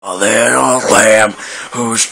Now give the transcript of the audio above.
A little lamb who's...